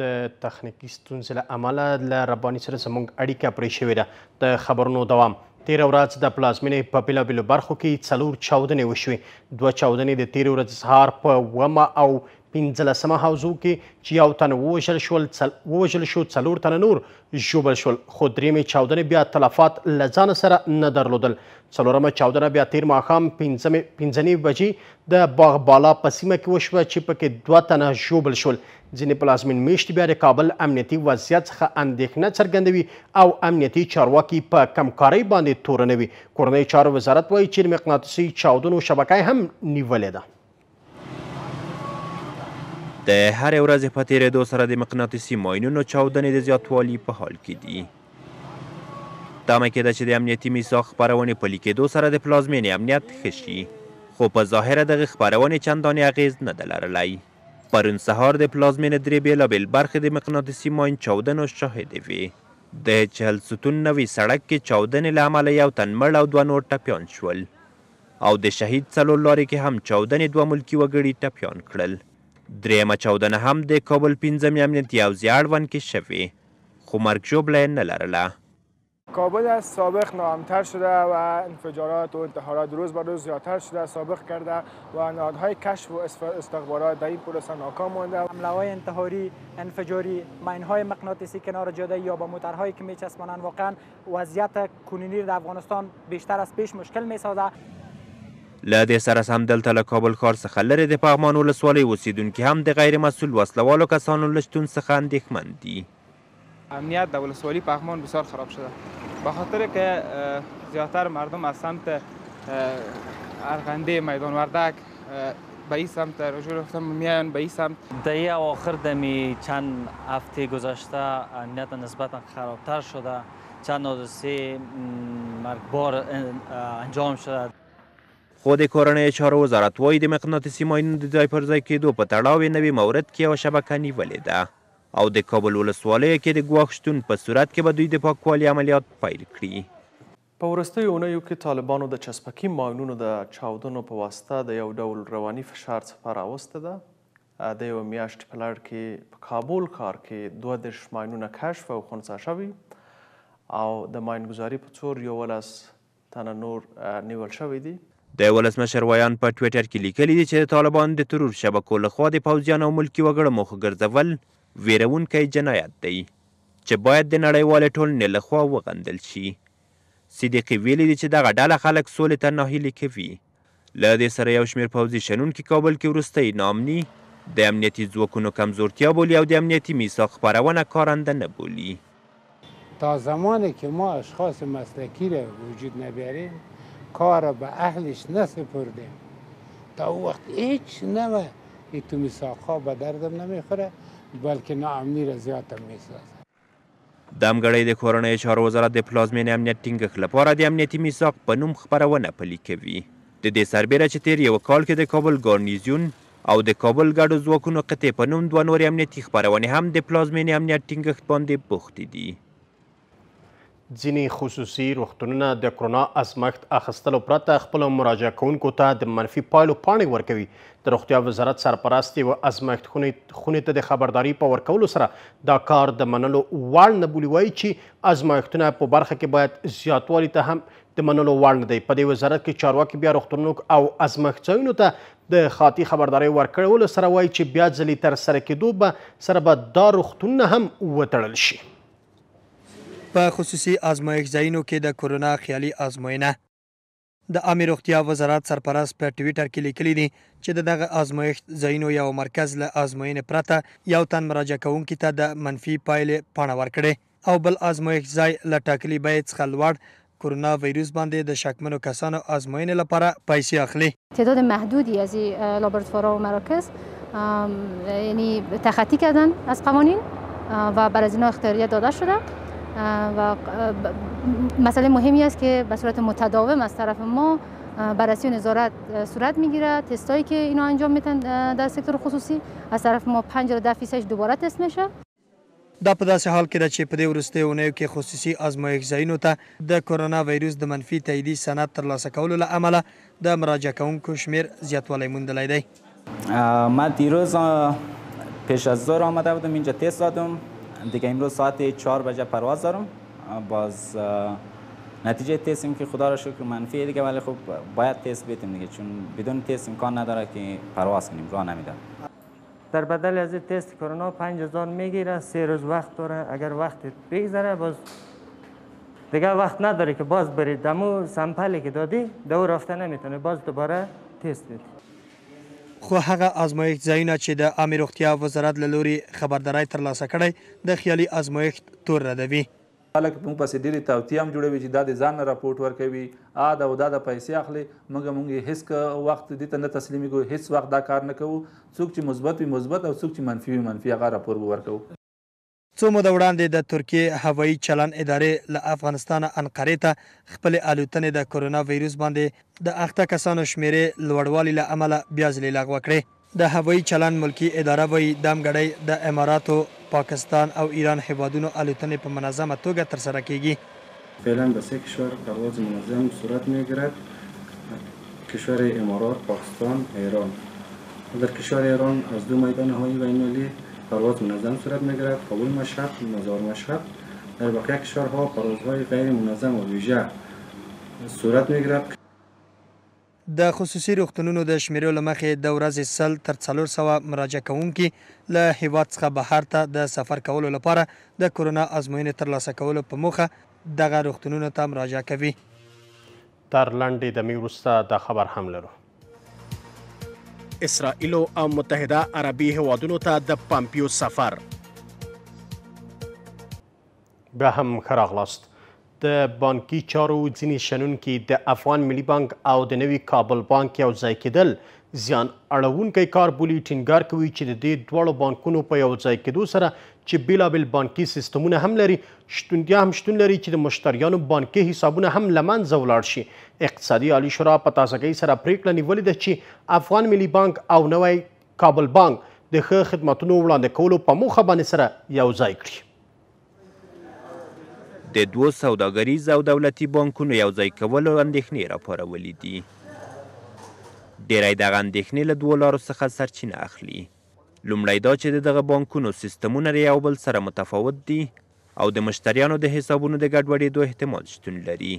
د تخنیکي ستونزې له امله له رباني سره زموږ اړیکه پرې شوې ده د خبرونو دوام تیره ورځ د پلازمینې په بیلابیلو برخو کې څلور چاودنې وشوې دوه چاودنې د تیرې ورځې سهار په ومه او پنځلسمه حوزو کې چې یو تن ووژل شول ووژل شو څلور تنه نور ژوبل شول، خو درېمې چاودنې بیا تلفات له ځانه سره نه درلودل. څلورمه چاودنه بیا تېر ماښام پنځمې پنځه نوي بجې د باغ بالا په سیمه کې وشوه چې په کې دوه تنه ژوبل شول. ځینې پلازمین مېشتي بیا د کابل امنیتي وضعیت څخه اندېښنه څرګندوي او امنیتي چارواکي په کمکارۍ باندې تورنوي. کورنیو چارو وزارت وايي چې د مقناطیسي چاودنو شبکه یې هم نیولې ده. د هرې ورځې په تیریدو سره د مقناطیسي ماینونو چاودنې د زیاتوالي په حال کې دي. تمه کېده چې د امنیتي میثاق خپرونې په لیکېدو سره د پلازمېنې امنیت ښه شي، خو په ظاهره دغې خپرونې چندانې اغېز نه ده لرلی. پرون سهار د پلازمېنې درې بېلابېل برخې د مقناطیسي ماین چاودنو شاهدې وې. د چهل ستون نوي سړک کې چاودنې له امله یو تن مړ او دوه نور ټپیان شول. او د شهید څلور لارې کې هم چاودنې دوه ملکي وګړي ټپیان کړل. درېیمه چاودنه هم د کابل پنځمې امنیتي حوزې اړوند کې شوې، خو مرګ ژوبله یې نه لرله. کابل از سابق ناامنتر شده و انفجارات و انتحارات روز به روز زیادتر شده، سابق کرده و نهادهای کشف و استخبارات در این پروسه ناکام مانده. حملههای انتحاری، انفجاری، مینهای مقناطیسی کنار جاده یا به موترهایی که میچسبانند واقعا وضعیت کنونی در افغانستان بیشتر از پیش مشکل میسازه. له دې سره سم دلته له کابل ښار څخه لرې د پغمان ولسوالۍ اوسېدونکي هم د غیر مسؤل وسله والو کسانو له شتون څخه اندېښمن دي. امنیت در ولسوالی پغمان بسیار خراب شده به خاطر که زیاتر مردم از سمت ارغندې، میدان وردک، به این سمت رجوع رفتم میان به این سمت دهی اواخر دمی چند هفته گذشته امنیت نسبتا خرابتر شده چند حادثه مرگبار انجام شده خو د کورنیو چارو وزارت وایي د مقناطیسي ماینونو د ځای پر ځای کېدو په تړاو یې نوي مورد کې یوه شبکه نیولې ده او د کابل ولسوالیو کې د ګواښ شتون په صورت کې به دوی د پاکوالي عملیات پیل کړي. په وروستیو اونیو کې طالبانو د چسپکي ماینونو د چاودنو په واسطه د یو ډول رواني فشار څپه راوستې ده. د یوه میاشت په لړ کې په کابول ښار کې دوه دېرش ماینونه کشف او خنثی شوي او د ماینګذاري په څور یوولس تنه نور نیول شوي دي. د ولسمشر ویاند په ټویټر کې لیکلي دي چې د طالبانو د ترور شبکو له خوا د پوځیانو او ملکي وګړو موخه ګرځول ویرونکی جنایت دی. چې باید د نړیوالې ټولنې له خوا وغندل شي. صدیقي ویلي دي چې دغه ډله خلک سولې ته ناهیلي کوي. له دې سره یو شمېر پوځي شنونکي کابل کې وروستۍ ناامني د امنیتي ځواکونو کمزورتیا بولي او د امنیتي میثاق خپرونه کارنده نه بولي. تا زمانی که ما اشخاص مسلکی را به وجود نبیاریم کار را به اهلش نسپردیم تا او وقت هیچ نوه. اتومی ساقا به درد هم نمیخوره بلکه نا امنی را زیاد هم میسازه. دامګړۍ د کورنیو چارو وزارت د پلازمېنې امنیت ټینګښت لپاره د امنیتي میثاق په نوم خپرونه پلي کوي. د دې سربېره چې تېر یوه کال کې د کابل ګارنیزیون او د کابل ګډو ځواکونو قطعې په نوم دوه نورې امنیتي خپرونې هم د پلازمېنې امنیت ټینګښت باندې بوختې دي. ځینې خصوصي روغتونونه د کرونا ازمخت اخستلو پرته خپل مراجع کوونکو ته د منفي پایلو پاڼې ورکوي د روغتیا وزارت سرپرست یو ازمخت خونې ته د خبرداري په ورکولو سره دا کار د منلو وړ نه بولي وایي چې ازمایښتونه په برخه کې باید زیاتوالي ته هم د منلو وړ نه دی په دې وزارت کې چارواکي بیا روغتونونو او ازمخت ځایونو ته د خاطي خبرداري ورکولو سره وایي چې بیا ځلې تر سره کېدو به سره به دا روغتونونه هم وتړل شي په خصوصي ازمایښت ځایونو کې د کورونا خیالي ازموینه. د عامې روغتیا وزارت سرپرست په ټویټر کې لیکلي دي چې د دغه ازمایښت ځایونو یوه مرکز له ازموینې پرته یو تن مراجعه کوونکي ته د منفي پایلې پاڼه ورکړې او بل ازمایښت ځای له ټاکلي بیې څخه لوړ کرونا ویروس باندې د شکمنو کسانو آزموینې لپاره پیسې اخلي تعداد محدودی از لابراتوارها و مراکز یعنی تخطی کردن از قوانین و بر از اینا اختیاریت داده شده و مسئله مهمی است که به صورت متداوم از طرف ما بررسی و نظارت صورت میگیره تستایی که اینا انجام میتن در سکتور خصوصی از طرف ما 5 تا 10 فیصدش دوباره تست میشه دا په داسې حال کې ده چې په دې وروستیو اونیو کې خصوصي ازمایښت ځایونو ته د کرونا ویروس د منفي تاییدي سند ترلاسه کولو له امله د مراجعه کوونکو شمېر زیاتوالی موندلی دی. من دیروز پیش از ظهر آمده بودم اینجا تست دادم دیگه امروز ساعت چهار بجه پرواز دارم باز نتیجه تستم که خدا را شکر منفیه دیگه ولی خب باید تست بدیم دیگه چون بدون تست امکان نداره که پرواز کنیم راه نمیده در بدل از این تست کرونا 5000 میگیره سه روز وقت داره اگر وقت بگذره باز دیگه وقت نداره که باز برید دمو سمپلی که دادی دو رفته نمیتونه باز دوباره تست بدی خو هغه آزمایښت ځایونه چې د عامې روغتیا وزارت له لوري خبرداری ترلاسه کړی د خیالي آزمایښت تور ردوي. خلک موږ پسې ډېرې توطیې هم جوړوي چې دا د ځان نه رپوټ ورکوي ا ده او دا ده پیسې اخلي مګر موږ یې هېڅ وخت دې ته نه تسلیمېږو هېڅ وخت دا کار نه کوو څوک چې مثبت وي مثبت او څوک چې منفي وي منفي هغه رپور به ورکوو. څو موده وړاندې د ترکیې هوایي چلن ادارې له افغانستانه انقرې ته خپلې الوتنې د کرونا ویروس باندې د اخته کسانو شمېرې لوړوالي له امله بیا ځلې لغوه کړې. د هوایي چلند ملکي اداره وایي، دمګړۍ د اماراتو، پاکستان او ایران هېوادونو الوتنې په منظمه توګه ترسره کېږي. فعلا به سه کشور پرواز منظم صورت می گرد کشور امارات پاکستان ایران در کشور ایران از دو میدان هوایی بین المللی پرواز منظم صورت می گرد کابل مشهد مزار مشهد در بقیه کشورها پروازهای غیر منظم و ویژه صورت می گرد. د خصوصي روغتونونو د شمېرو له مخې د ورځې سل تر څلور سوه مراجعه کوونکي له هېواد څخه بهر ته د سفر کولو لپاره د کرونا ازموینې ترلاسه کولو په موخه دغه روغتونونو ته مراجعه کوي. تر لنډې دمې وروسته دا خبر هم لرو. اسرائیل او متحده عربي هېوادونو ته د پامپیو سفر. بیا هم ښه راغلاست. د بانکي چارو ځینې شنونکي د افغان ملي بانک او د نوي کابل بانک یو ځای کېدل زیان اړوونکی کار بولي ټینګار کوي چې د دې دواړو بانکونو په یو ځای کېدو سره چې بېلابېل بانکي سیستمونه هم لري شتونتیا هم شتون لري چې د مشتریانو بانکي حسابونه هم له منځه ولاړ شي اقتصادي عالي شورا په تازګۍ سره پریکړه نیولې ده چې افغان ملي بانک او نوی کابل بانک د ښه خدمتونو وړاندې کولو په موخه باندې سره یو ځای کړي د دوو سوداګریز او دولتي بانکونو یوځای کولو اندېښنې راپارولې دي. ډېری دغه اندېښنې له دوو لارو څخه سرچینه اخلي. لومړی دا چې د دغه بانکونو سیستمونه له یو بل سره متفاوت دي او د مشتریانو د حسابونو د ګډوډېدو احتمال شتون لري.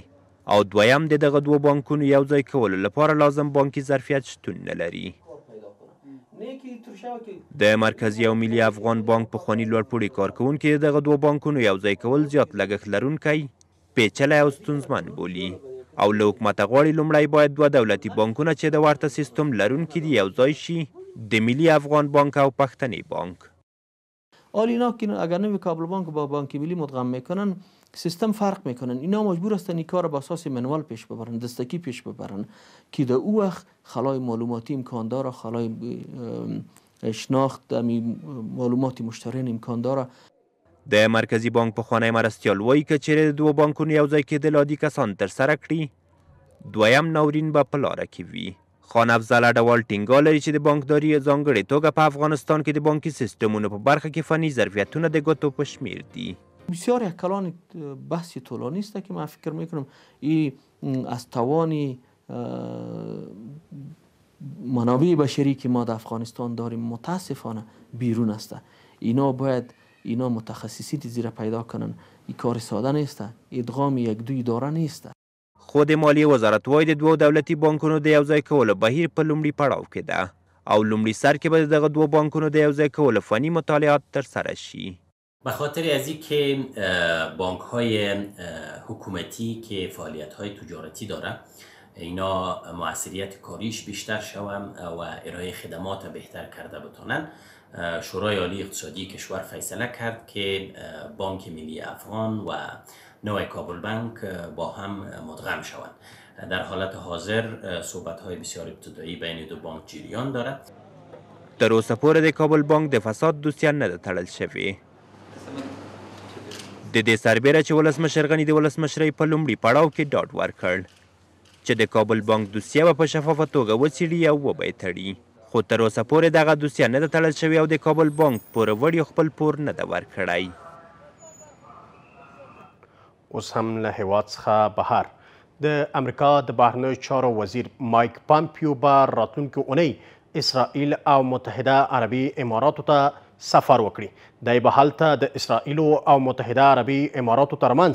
او دویم د دغه دوو بانکونو یو ځای کولو لپاره لازم بانکي ظرفیت شتون نه لري. د مرکزي او ملي افغان بانک پخواني لوړپوړي کارکوونکي د دغه دوو بانکونو یو ځای کول زیات لګښت لرونکی، پېچلی او ستونزمن بولي او له حکومته غواړي لومړی باید دوه دولتي بانکونه چې د ورته سیستم لرونکي دي یو ځای شي، د ملي افغان بانک او پښتني بانک. حال اینا که اگر نمی کابل بانک با بانک ملی مدغم میکنن سیستم فرق میکنن اینا مجبور هستن این کار با اساس منوال پیش ببرن دستکی پیش ببرن که در او وقت خلای معلوماتی امکان داره خلای شناخت امی معلومات مشترین امکان داره د مرکزي بانک پخوانی مرستیال وایي که چیرې د دوو بانکونو یوځای کېدل عادي کسان ترسره کړي دویم ناورین به په لاره کې وي خان افضل اډوال ټینګار لري چې د بانکداري ځانګړې توګه په افغانستان کې د بانکي سیستمونو په برخه کې فني ظرفیتونه د ګوتو په شمیر دي. بسیار یک کلان بحث طولانی است که من فکر میکنم این از توان منابع بشری که ما در افغانستان داریم متاسفانه بیرون است اینا باید اینا متخصصی دزیره پیدا کنن ای کار ساده نیست ادغام یک دو اداره نیست. خو د مالیې وزارت وايي، د دوو دولتي بانکونو د یوځای کولو بهیر په لومړي پړاو کې ده او لومړي سر کې به د دغه دوو بانکونو د یوځای کولو فني مطالعات ترسره شي. به خاطر از ای که بانک های حکومتی که فعالیت های تجارتی داره اینا موثریت کاریش بیشتر شوه و ارائه خدمات بهتر کرده بتانن شورای عالی اقتصادی کشور فیصله کرد که بانک ملی افغان و نوع کابل بانک با هم مدغم شوند. در حالت حاضر صحبت های بسیار ابتدایی بین دو بانک جریان دارد. تر اوسه پورې د کابل بانک د فساد دوسیه نه ده تړل شوې. د دې سربېره چې ولسمشر غني د ولسمشرۍ په لومړي پړاو کې ډاډ ورکړ چې د کابل بانک دوسیه به په شفافه توګه وڅېړي او وبه یې تړي، خو تر اوسه پورې دغه دوسیه نه ده تړل شوې او د کابل بانک پوروړیو خپل پور نه ده ورکړی. اوس هم له هېواد څخه بهر د امریکا د بهرنیو چارو وزیر مایک پامپیو به راتلونکې اونۍ اسرائیل او متحده عربي اماراتو ته سفر وکړي. دی به هلته د اسرائیلو او متحده عربي اماراتو ترمنځ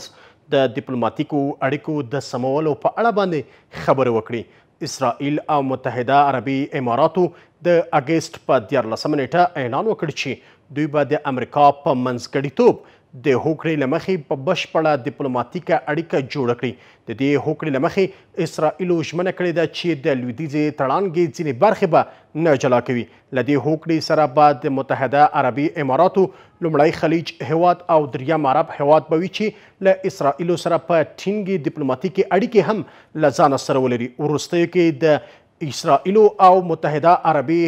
د دیپلوماتیکو اړیکو د سمولو په اړه باندې خبرې وکړي. اسرائیل او متحده عربي اماراتو د اګسټ په دیارلسمه نیټه اعلان وکړ چې دوی به د امریکا په منځګړیتوب د هوکړې له مخې په بشپړه دیپلوماتیکه اړیکه جوړه کړي. د دې هوکړې له مخې اسرائیلو ژمنه کړې ده چې د لویدیځې تړانګې ځینې برخې به نه جلا کوي له دې هوکړې سره به د متحده عربي اماراتو لومړی خلیج هېواد او دریم عرب هېواد به وي چې له اسرائیلو سره په ټینګې دیپلوماتیکې اړیکې هم له ځانه سره ولري. وروستیو کې د اسرائیلو او متحده عربي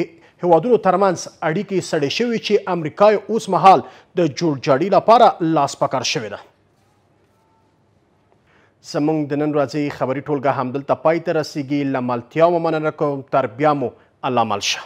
هېوادونو ترمنځ اړیکې سړې شوې چې امریکا یې اوس مهال د جوړجاړي لپاره لاس په کار شوې ده. زمونږ د نن ورځې خبري ټولګه همدلته پای ته رسیږي له ملتیا مو مننه کوم تر بیا مو الله مل شه